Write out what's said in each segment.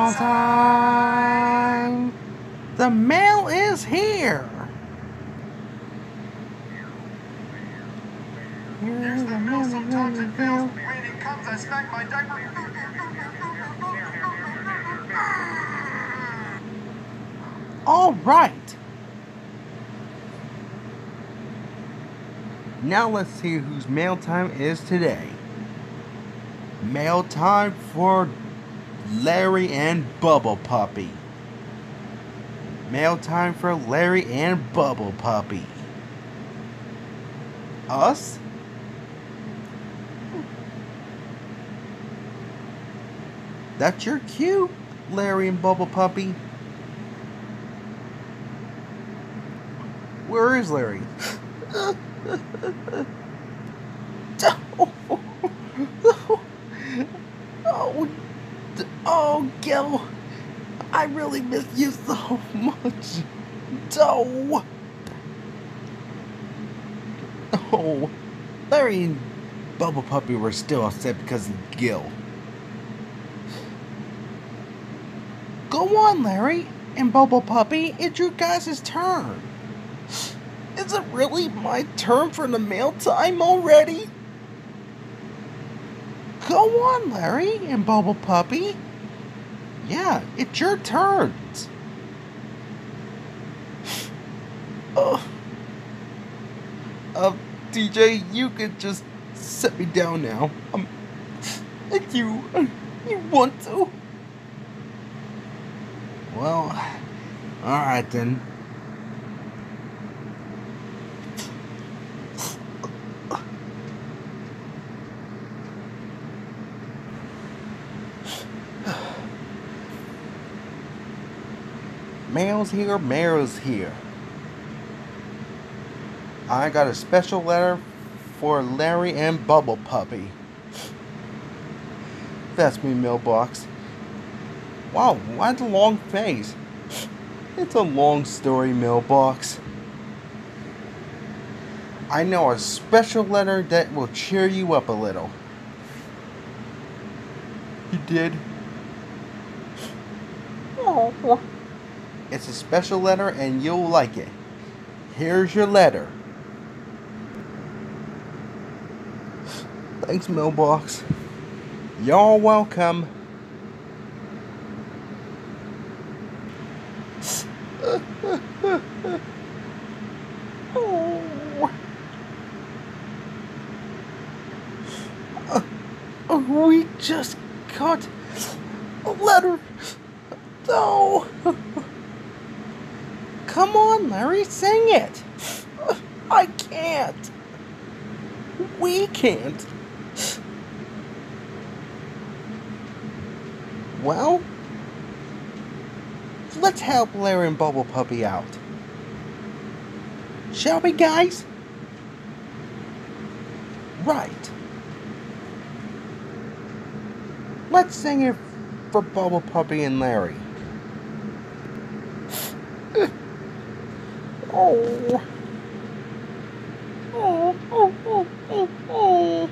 mail time. The mail is here. Here's the mail, the mail, the mail. Raining comes, I smack my diaper. All right. Now let's see whose mail time is today. Mail time for Larry and Bubble Puppy. Mail time for Larry and Bubble Puppy. Us? That's your cue, Larry and Bubble Puppy. Where is Larry? oh, oh, Gil, I really miss you so much. Oh, oh, Larry and Bubble Puppy were still upset because of Gil. Go on, Larry and Bubble Puppy. It's your guys' turn. Is it really my turn for the mail time already? Go on, Larry and Bubble Puppy. Yeah, it's your turns. Oh. Uh, DJ, you could just set me down now. Um, if you, you want to. Well, alright then. Mail's here, mail's here. I got a special letter for Larry and Bubble Puppy. That's me, mailbox. Wow, what a long face? It's a long story, mailbox. I know a special letter that will cheer you up a little. You did? Oh. It's a special letter and you'll like it. Here's your letter. Thanks, mailbox. Y'all welcome. oh. We just got a letter. No. Come on, Larry, sing it. I can't. We can't. Well, let's help Larry and Bubble Puppy out. Shall we, guys? Right. Let's sing it for Bubble Puppy and Larry. Oh. Oh, oh, oh, oh, oh.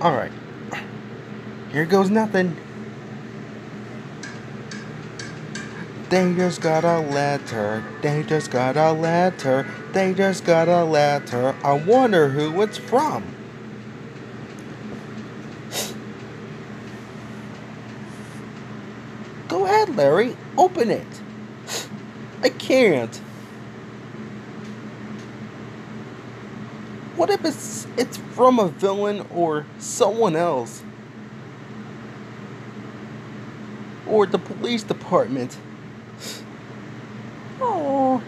All right. Here goes nothing. They just got a letter. They just got a letter. They just got a letter. I wonder who it's from. Go ahead, Larry. Open it. I can't. What if it's it's from a villain or someone else? Or the police department? Oh.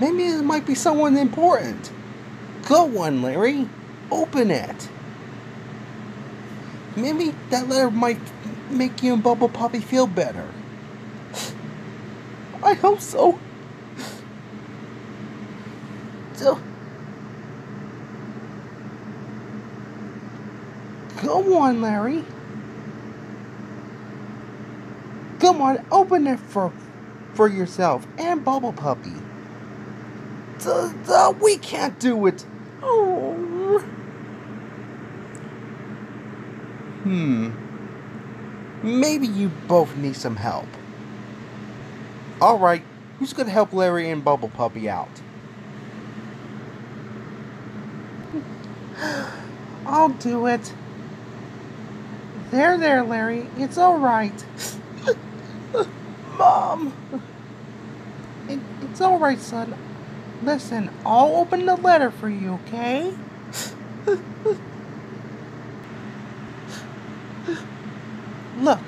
Maybe it might be someone important. Go on, Larry. Open it. Maybe that letter might make you and Bubble Puppy feel better. I hope so. So, Go on, Larry. Come on, open it for for yourself and Bubble Puppy. Duh, duh, we can't do it. Oh. Hmm. maybe you both need some help. Alright, who's gonna help Larry and Bubble Puppy out? I'll do it. There, there, Larry. It's all right. Mom! It, it's all right, son. Listen, I'll open the letter for you, okay? look,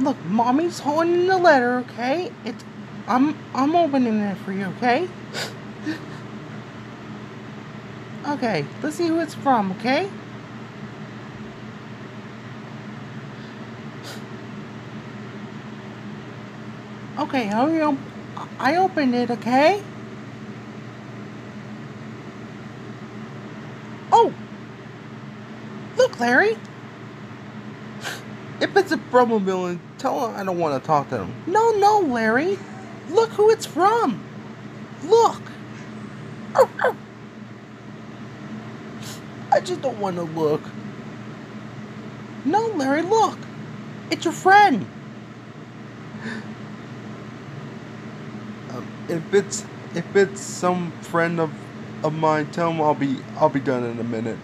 look, mommy's holding the letter, okay? It's, I'm, I'm opening it for you, okay? okay, let's see who it's from, okay? Okay, hurry up. I opened it, okay? Oh! Look, Larry! If it's a from a villain, tell him I don't want to talk to him. No, no, Larry! Look who it's from! Look! I just don't want to look. No, Larry, look! It's your friend! Um, if it's if it's some friend of of mine, tell him I'll be I'll be done in a minute.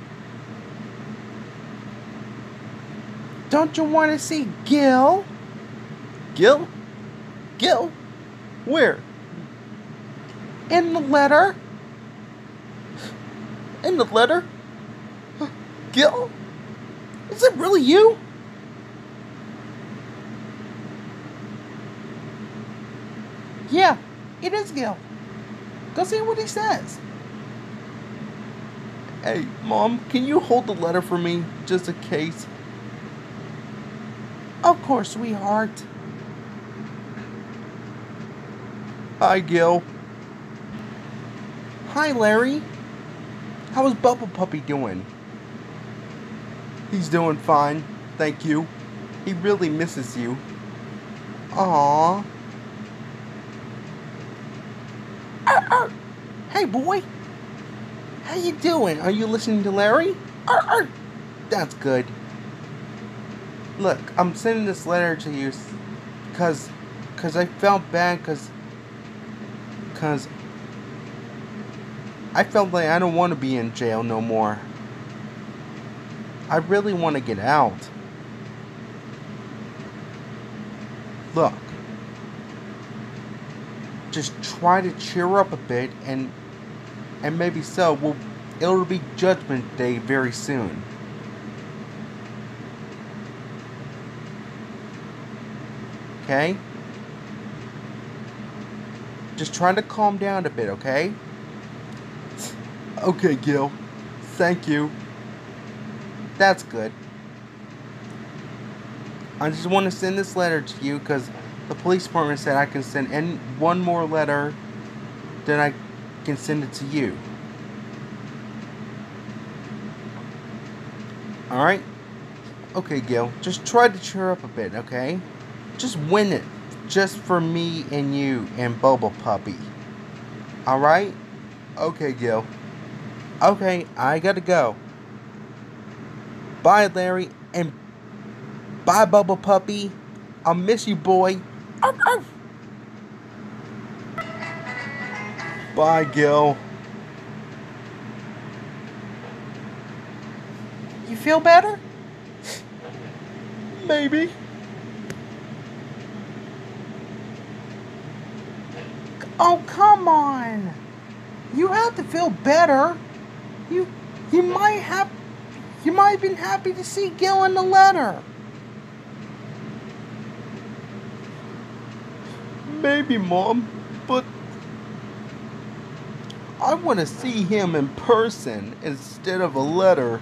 Don't you want to see Gil? Gil? Gil? Where? In the letter? In the letter? Gil? Is it really you? Yeah, it is Gil. Go see what he says. Hey, Mom, can you hold the letter for me, just in case? Of course, sweetheart. Hi, Gil. Hi, Larry. How is Bubble Puppy doing? He's doing fine, thank you. He really misses you. Aww. Hey, boy. How you doing? Are you listening to Larry? Arr, arr. That's good. Look, I'm sending this letter to you because cause I felt bad because cause I felt like I don't want to be in jail no more. I really want to get out. Look. Just try to cheer up a bit and and maybe so we'll it'll be judgment day very soon. Okay? Just trying to calm down a bit, okay? Okay, Gil. Thank you. That's good. I just want to send this letter to you because the police department said I can send any one more letter, then I can send it to you. Alright? Okay, Gil. Just try to cheer up a bit, okay? Just win it. Just for me and you and Bubble Puppy. Alright? Okay, Gil. Okay, I gotta go. Bye, Larry, and bye, Bubble Puppy. I'll miss you, boy. Bye, Gil. You feel better? Maybe. Oh, come on. You have to feel better. You you might have you might have been happy to see Gil in the letter. Maybe, Mom, but I want to see him in person instead of a letter.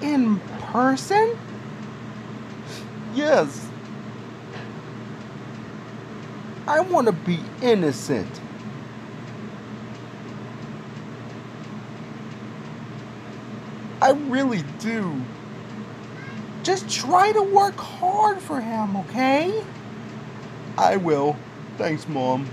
In person? Yes. I want to be innocent. I really do. Just try to work hard for him, okay? I will. Thanks, Mom.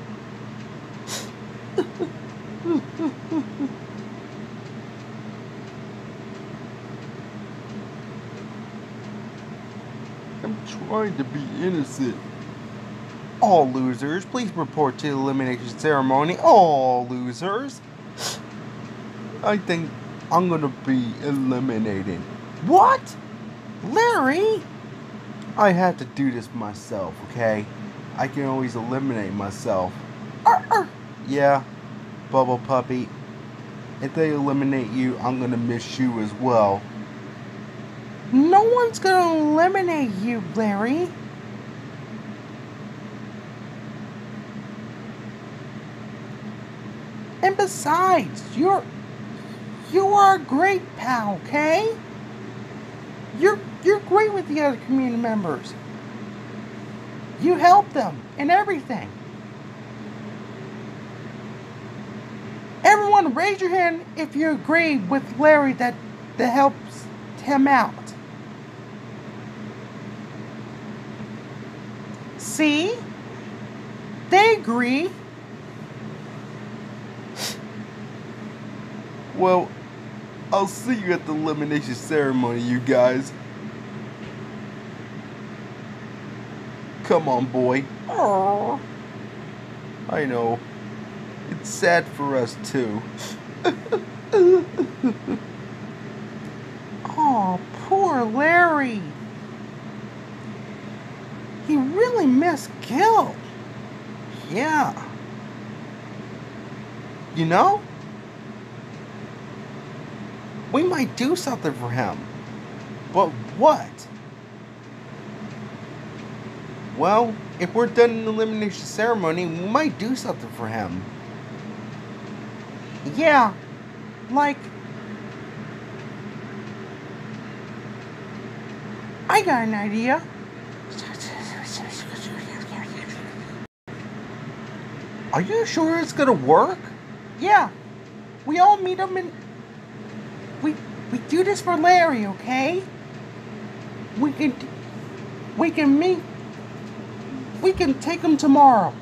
I'm trying to be innocent. All losers, please report to the elimination ceremony. All losers. I think I'm gonna be eliminated. What? Larry? I have to do this myself, okay? I can always eliminate myself. Arr. Yeah, Bubble Puppy. If they eliminate you, I'm gonna miss you as well. No one's gonna eliminate you, Larry. And besides, you're you are a great pal, okay? You're you're great with the other community members. You help them in everything. Everyone raise your hand if you agree with Larry that that helps him out. See? They agree. Well, I'll see you at the elimination ceremony, you guys. Come on, boy. Oh, I know. It's sad for us, too. oh, poor Larry. He really missed Gil. Yeah. You know? We might do something for him. But what? Well, if we're done in the elimination ceremony, we might do something for him. Yeah, like. I got an idea. Are you sure it's gonna work? Yeah, we all meet him and we we do this for Larry, okay? We can we can meet we can take them tomorrow.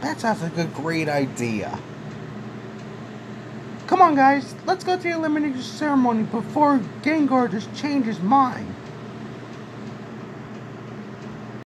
That sounds like a great idea. Come on, guys, let's go to the elimination ceremony before Gengar just changes mind.